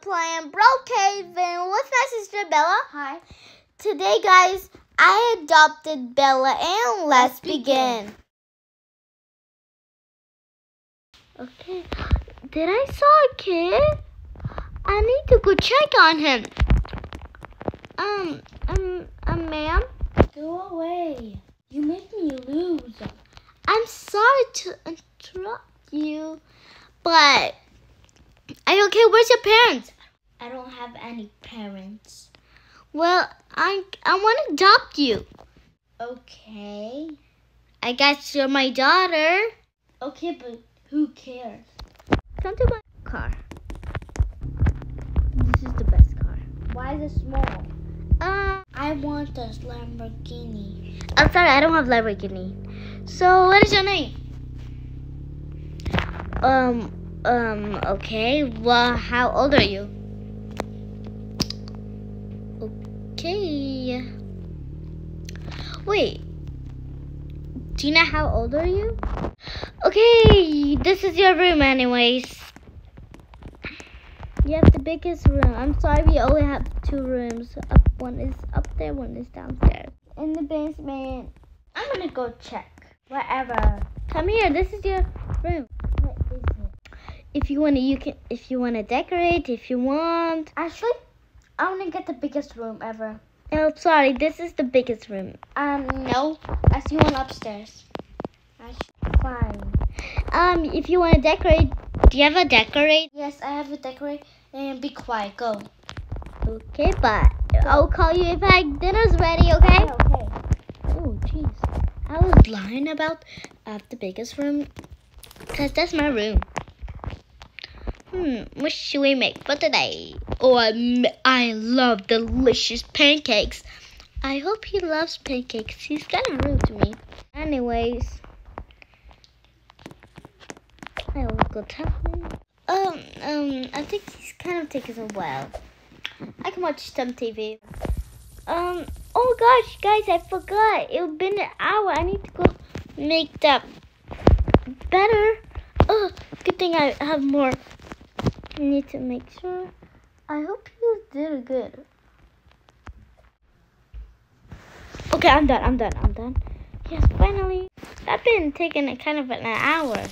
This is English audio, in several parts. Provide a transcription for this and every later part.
playing Brookhaven with my sister Bella. Hi. Today, guys, I adopted Bella, and let's, Let's begin. begin. Okay, did I saw a kid? I need to go check on him. Um, um, um, ma'am, Go away. You make me lose. I'm sorry to interrupt you, but okay? Where's your parents? I don't have any parents. Well, I I want to adopt you. Okay. I guess you're my daughter. Okay, but who cares? Come to my car. This is the best car. Why is it small? Uh, I want this Lamborghini. I'm sorry, I don't have Lamborghini. So, what is your name? Um, um, okay. Well, how old are you? Okay. Wait. Do you know how old are you? Okay, this is your room, anyways. You have the biggest room. I'm sorry, we only have two rooms. Up one is up there, one is downstairs. In the basement. I'm gonna go check. Whatever. Come here. This is your room. What is it? If you wanna, you can. If you wanna decorate, if you want. Actually, I wanna get the biggest room ever. Oh, sorry. This is the biggest room. Um, no. I see one upstairs. Fine. Um, if you wanna decorate, do you have a decorate? Yes, I have a decorate. And be quiet. Go. Okay, but I'll call you if my dinner's ready. Okay? okay. Oh, jeez. I was lying about I have the biggest room, cause that's my room. Hmm, what should we make for today? Oh, I love delicious pancakes. I hope he loves pancakes. He's kind of rude to me. Anyways, I will go tell him. Um, um, I think he's kind of taking a while. I can watch some TV. Um, oh gosh, guys, I forgot. It's been an hour. I need to go make that better. Oh, good thing I have more. Need to make sure. I hope you did good. Okay, I'm done. I'm done. I'm done. Yes, finally. I've been taking it kind of an hour.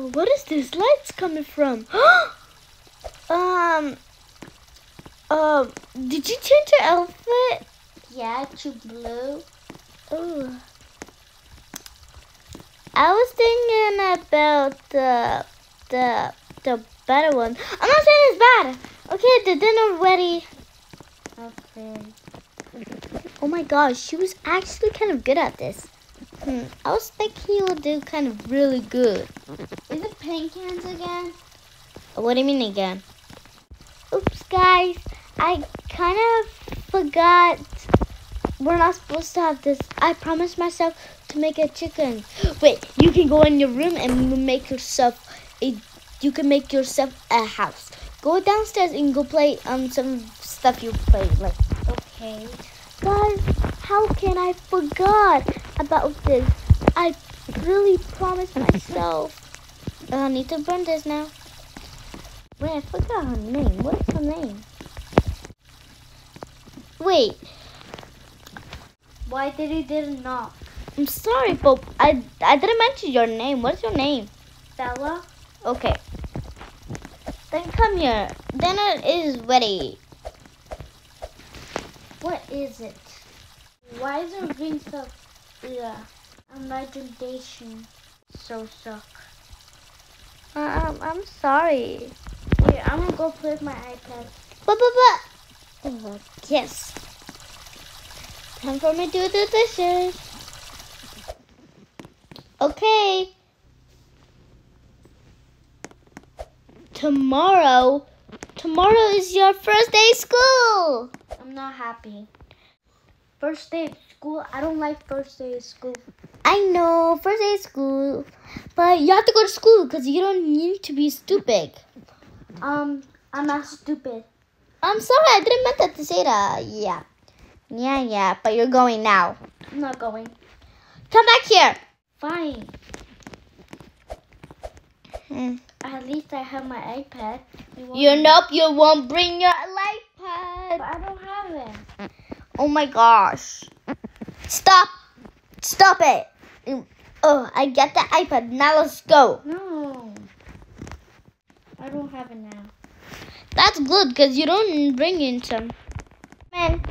Oh, what is this lights coming from? um, um, did you change your outfit? Yeah, to blue. Oh. I was thinking about the the the better one. I'm not saying it's bad. Okay, the dinner ready. Okay. Oh my gosh, she was actually kind of good at this. Hmm, I was thinking he would do kind of really good. Is it paint cans again? What do you mean again? Oops, guys. I kind of forgot. We're not supposed to have this. I promised myself to make a chicken. Wait, you can go in your room and make yourself a. You can make yourself a house. Go downstairs and go play um some stuff you play like. Okay. Guys, how can I forgot about this? I really promised myself. I need to burn this now. Wait, I forgot her name. What is her name? Wait, Why did he did not? I'm sorry, but I I didn't mention your name. What's your name? Bella? Okay. Then come here. Dinner is ready. What is it? Why is there green stuff? Yeah. Imagination. So suck. Um, I'm sorry. Wait, I'm gonna go play with my iPad. But but but. Oh, yes. Time for me to do the dishes. Okay. Tomorrow. Tomorrow is your first day of school. I'm not happy. First day of school. I don't like first day of school. I know, first day of school. But you have to go to school because you don't need to be stupid. Um, I'm not stupid. I'm sorry, I didn't meant that to say that. Yeah. Yeah, yeah, but you're going now. I'm not going. Come back here. Fine. Mm. At least I have my iPad. won't- You nope, you won't bring your But iPad. I don't have it. Oh my gosh. Stop. Stop it. Oh, I get the iPad. Now let's go. No. I don't have it now. That's good because you don't bring in some. Man.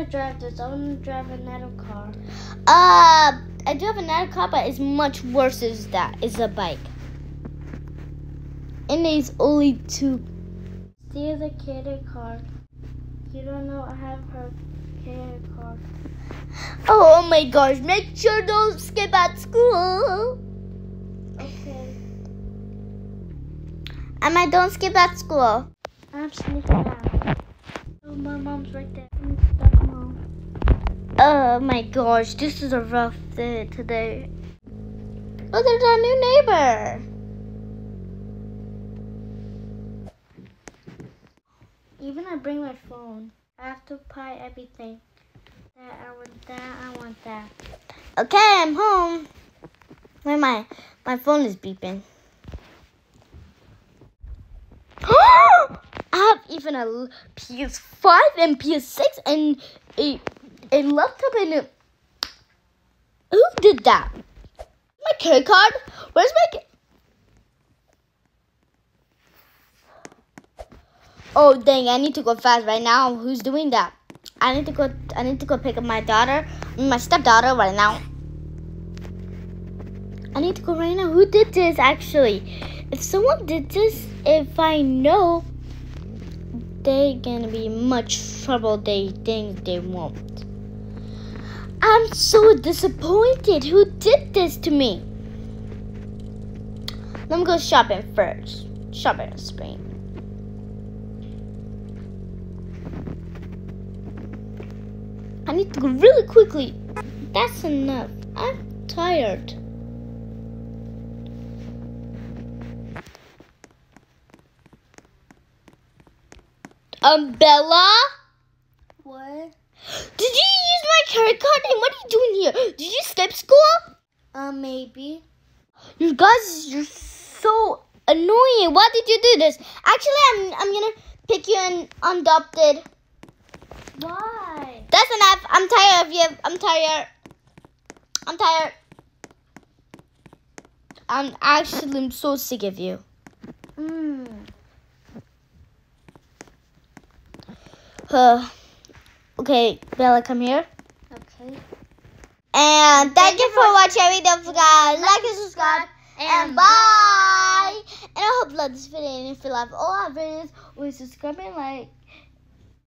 I want to drive this. I want to drive another car. Uh, I do have another car, but it's much worse as that. It's a bike. And it's only two. See the kid car. You don't know I have her kid car. Oh my gosh, make sure don't skip at school. Okay. Emma, don't skip at school. I'm sneaking out. Oh, my mom's right there. Oh my gosh, this is a rough day today. Oh, there's a new neighbor. Even I bring my phone. I have to buy everything. That I want that. I want that. Okay, I'm home. Where my my phone is beeping. I have even a l- PS5 and PS6 and a a laptop and a. Who did that? My credit card? Where's my? Oh dang! I need to go fast right now. Who's doing that? I need to go. I need to go pick up my daughter, my stepdaughter right now. I need to go right now. Who did this actually? If someone did this, if I know, they're gonna be much trouble they think they won't. I'm so disappointed. Who did this to me? Let me go shopping first. Shopping Spring. I need to go really quickly. That's enough. I'm tired. Um, Bella? What? Did you use my credit card? And what are you doing here? Did you skip school? Uh, maybe. You guys, you're so annoying. Why did you do this? Actually, I'm, I'm gonna pick you an adopted. Why? That's enough. I'm tired of you. I'm tired. I'm tired. I'm actually I'm so sick of you. Hmm. Uh, okay, Bella, come here. Okay. And thank you for watching our video. Don't forget like and subscribe. And bye. And I hope you love this video. And if you love all our videos, always subscribe and like.